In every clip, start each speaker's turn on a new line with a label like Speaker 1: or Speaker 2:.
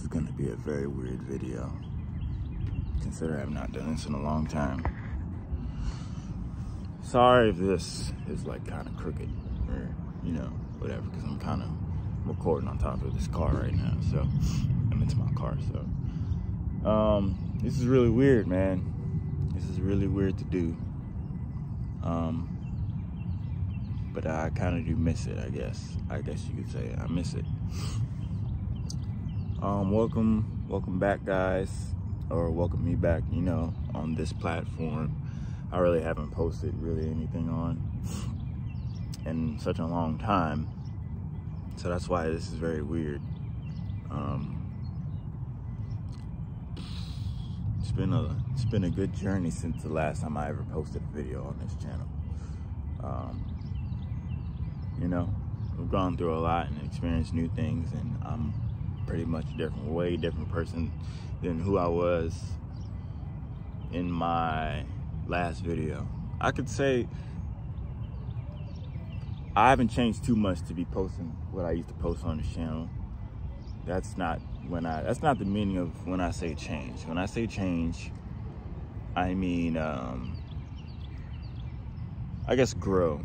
Speaker 1: Is gonna be a very weird video. Consider I've not done this in a long time. Sorry if this is like kind of crooked or, you know, whatever, because I'm kind of recording on top of this car right now. So I'm into my car. So um, this is really weird, man. This is really weird to do. Um, but I kind of do miss it, I guess. I guess you could say I miss it. Um, welcome, welcome back, guys, or welcome me back. You know, on this platform, I really haven't posted really anything on in such a long time, so that's why this is very weird. Um, it's been a it's been a good journey since the last time I ever posted a video on this channel. Um, you know, we've gone through a lot and experienced new things, and I'm pretty much different, way different person than who I was in my last video. I could say I haven't changed too much to be posting what I used to post on the channel. That's not when I, that's not the meaning of when I say change. When I say change, I mean, um, I guess grow,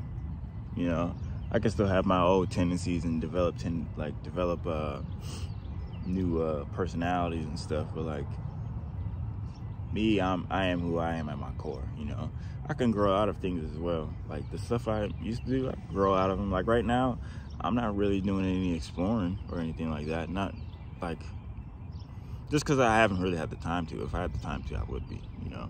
Speaker 1: you know, I can still have my old tendencies and develop, ten, like develop, uh, new, uh, personalities and stuff, but like, me, I'm, I am who I am at my core, you know. I can grow out of things as well. Like the stuff I used to do, I grow out of them. Like right now, I'm not really doing any exploring or anything like that. Not like, just because I haven't really had the time to. If I had the time to, I would be, you know.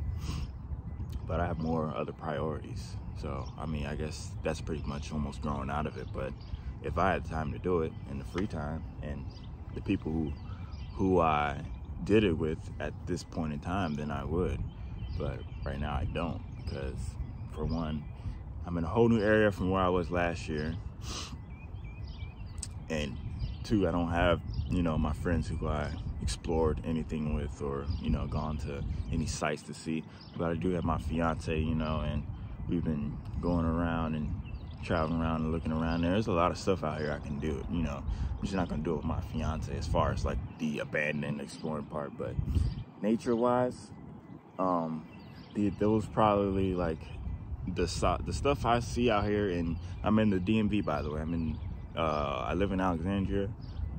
Speaker 1: But I have more other priorities. So, I mean, I guess that's pretty much almost growing out of it. But if I had time to do it in the free time and the people who, who I did it with at this point in time, then I would. But right now I don't because for one, I'm in a whole new area from where I was last year. And two, I don't have, you know, my friends who I explored anything with or, you know, gone to any sites to see. But I do have my fiance, you know, and we've been going around and traveling around and looking around. There's a lot of stuff out here I can do. You know, I'm just not gonna do it with my fiance as far as like the abandoned exploring part, but nature-wise, um, the, those probably like the the stuff I see out here. And I'm in the DMV, by the way. I'm in. Uh, I live in Alexandria,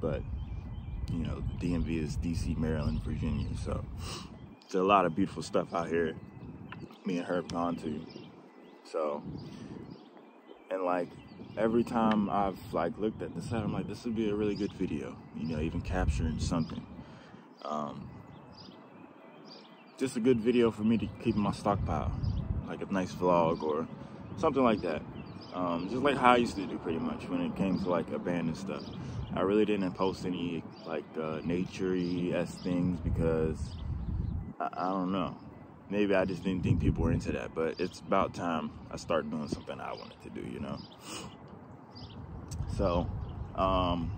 Speaker 1: but you know, DMV is DC, Maryland, Virginia. So there's a lot of beautiful stuff out here. Me and her have gone to. So and like every time I've like looked at this, I'm like, this would be a really good video, you know, even capturing something. Um, just a good video for me to keep in my stockpile, like a nice vlog or something like that. Um, just like how I used to do pretty much when it came to like abandoned stuff. I really didn't post any like uh, nature-y things because I, I don't know maybe I just didn't think people were into that, but it's about time I start doing something I wanted to do, you know? So, um,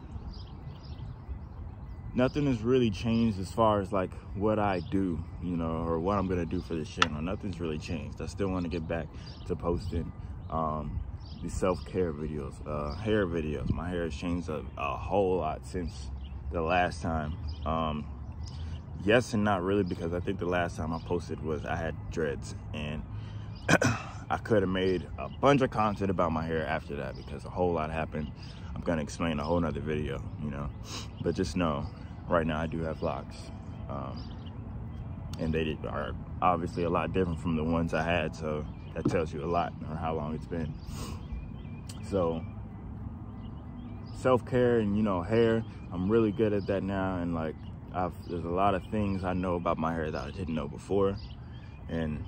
Speaker 1: nothing has really changed as far as like what I do, you know, or what I'm gonna do for this channel. Nothing's really changed. I still wanna get back to posting, um, the self-care videos, uh, hair videos. My hair has changed a, a whole lot since the last time. Um, yes and not really because I think the last time I posted was I had dreads and I could have made a bunch of content about my hair after that because a whole lot happened. I'm gonna explain a whole nother video, you know. But just know, right now I do have locks. Um, and they are obviously a lot different from the ones I had, so that tells you a lot or how long it's been. So self-care and you know hair, I'm really good at that now and like I've, there's a lot of things I know about my hair that I didn't know before. And,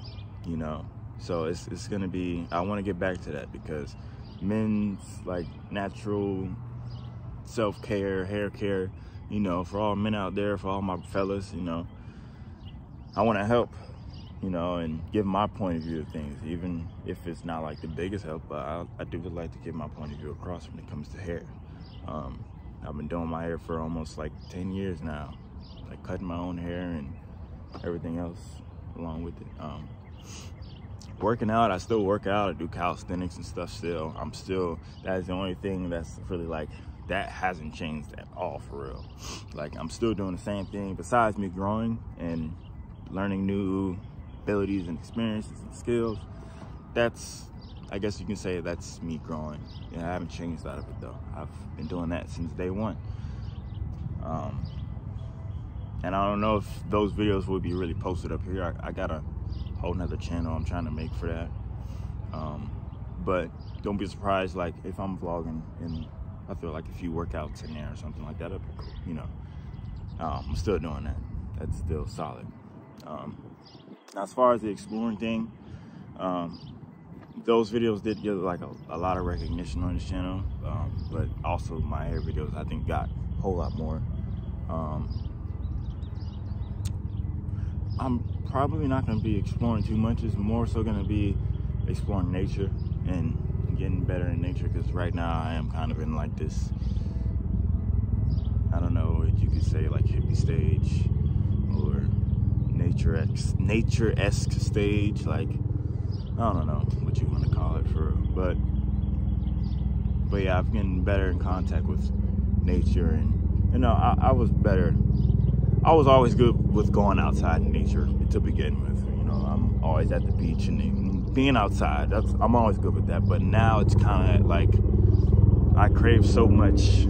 Speaker 1: you know, so it's, it's gonna be, I wanna get back to that because men's like natural self-care, hair care, you know, for all men out there, for all my fellas, you know, I wanna help, you know, and give my point of view of things, even if it's not like the biggest help, but I, I do would like to get my point of view across when it comes to hair. Um, I've been doing my hair for almost like 10 years now like cutting my own hair and everything else along with it. Um, working out, I still work out. I do calisthenics and stuff still. I'm still, that is the only thing that's really like that hasn't changed at all for real. Like I'm still doing the same thing besides me growing and learning new abilities and experiences and skills. That's, I guess you can say that's me growing. Yeah, I haven't changed out of it though. I've been doing that since day one. Um, and I don't know if those videos will be really posted up here. I, I got a whole nother channel I'm trying to make for that. Um, but don't be surprised, like if I'm vlogging and I feel like a few workouts in there or something like that, up you know, um, I'm still doing that. That's still solid. Um, as far as the exploring thing, um, those videos did get like a, a, lot of recognition on this channel, um, but also my hair videos I think got a whole lot more. Um, I'm probably not going to be exploring too much. It's more so going to be exploring nature and getting better in nature because right now I am kind of in like this, I don't know what you could say, like hippie stage or nature nature-esque stage. Like, I don't know what you want to call it for, but, but yeah, I've getting better in contact with nature and, you know, I, I was better I was always good with going outside in nature to begin with. You know, I'm always at the beach and being outside. That's I'm always good with that. But now it's kind of like I crave so much.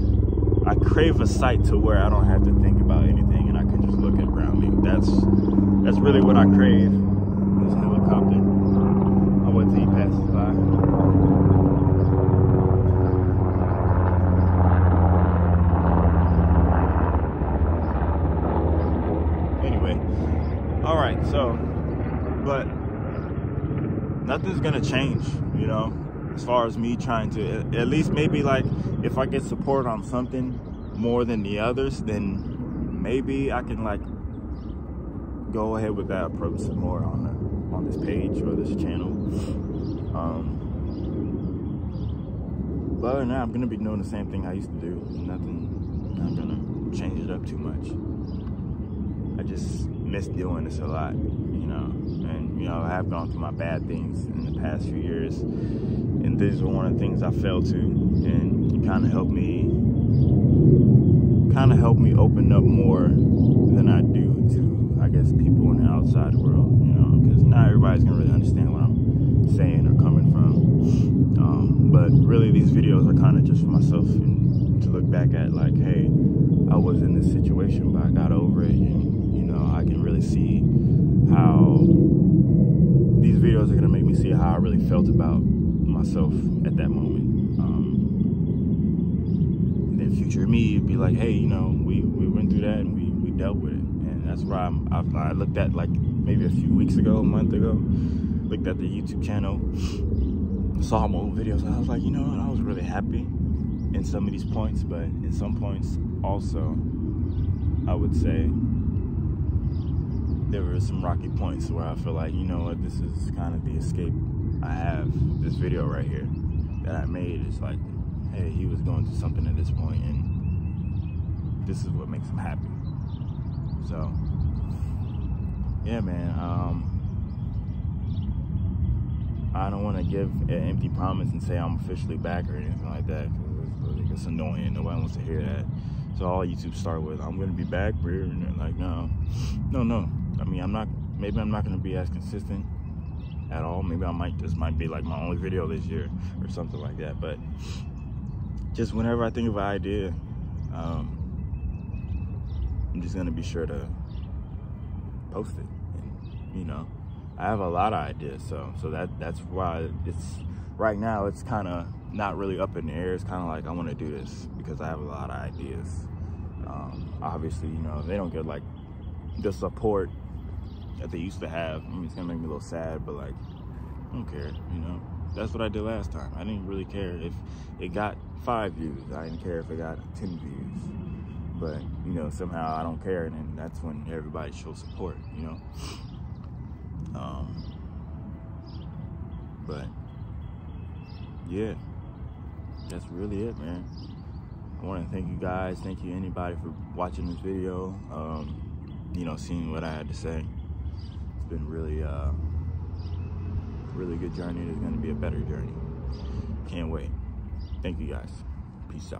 Speaker 1: I crave a sight to where I don't have to think about anything and I can just look around me. That's that's really what I crave. This helicopter. I wait till he passes by. all right so but nothing's gonna change you know as far as me trying to at least maybe like if i get support on something more than the others then maybe i can like go ahead with that approach some more on the on this page or this channel. Um but other than i'm gonna be doing the same thing i used to do. Nothing I'm not gonna change it up too much. I just miss doing this a lot, you know. And, you know, I have gone through my bad things in the past few years. And these were one of the things I fell to. And it kind of helped me, kind of helped me open up more than I do to, I guess, people in the outside world, you know. Because not everybody's to really understand what I'm saying or coming from. Um, but really, these videos are kind of just for myself and to look back at, like, hey, I was in this situation, but I got over it. And, know, I can really see how these videos are gonna make me see how I really felt about myself at that moment. Um, then future me would be like, hey, you know, we, we went through that and we, we dealt with it. And that's why I'm, I, I looked at like maybe a few weeks ago, a month ago, looked at the YouTube channel, saw my old videos, and I was like, you know what, I was really happy in some of these points, but in some points also, I would say there were some rocky points where I feel like, you know what, this is kind of the escape I have. This video right here that I made is like, hey, he was going through something at this point and this is what makes him happy. So, yeah, man. Um, I don't want to give an empty promise and say I'm officially back or anything like that because it's, annoying. Nobody wants to hear that. So all YouTube start with, I'm gonna be back, and they're like, no, no, no. I mean, I'm not, maybe I'm not going to be as consistent at all. Maybe I might, this might be like my only video this year or something like that. But just whenever I think of an idea, um, I'm just going to be sure to post it. And, you know, I have a lot of ideas. So, so that, that's why it's, right now it's kind of not really up in the air. It's kind of like I want to do this because I have a lot of ideas. Um, obviously, you know, they don't get like the support that they used to have. I mean, it's gonna make me a little sad, but like, I don't care, you know? That's what I did last time. I didn't really care if it got five views. I didn't care if it got 10 views. But, you know, somehow I don't care, and then that's when everybody shows support, you know? Um, but, yeah, that's really it, man. I want to thank you guys. Thank you anybody for watching this video. Um, you know, seeing what I had to say been really, uh, really good journey. It's going to be a better journey. Can't wait. Thank you guys. Peace out.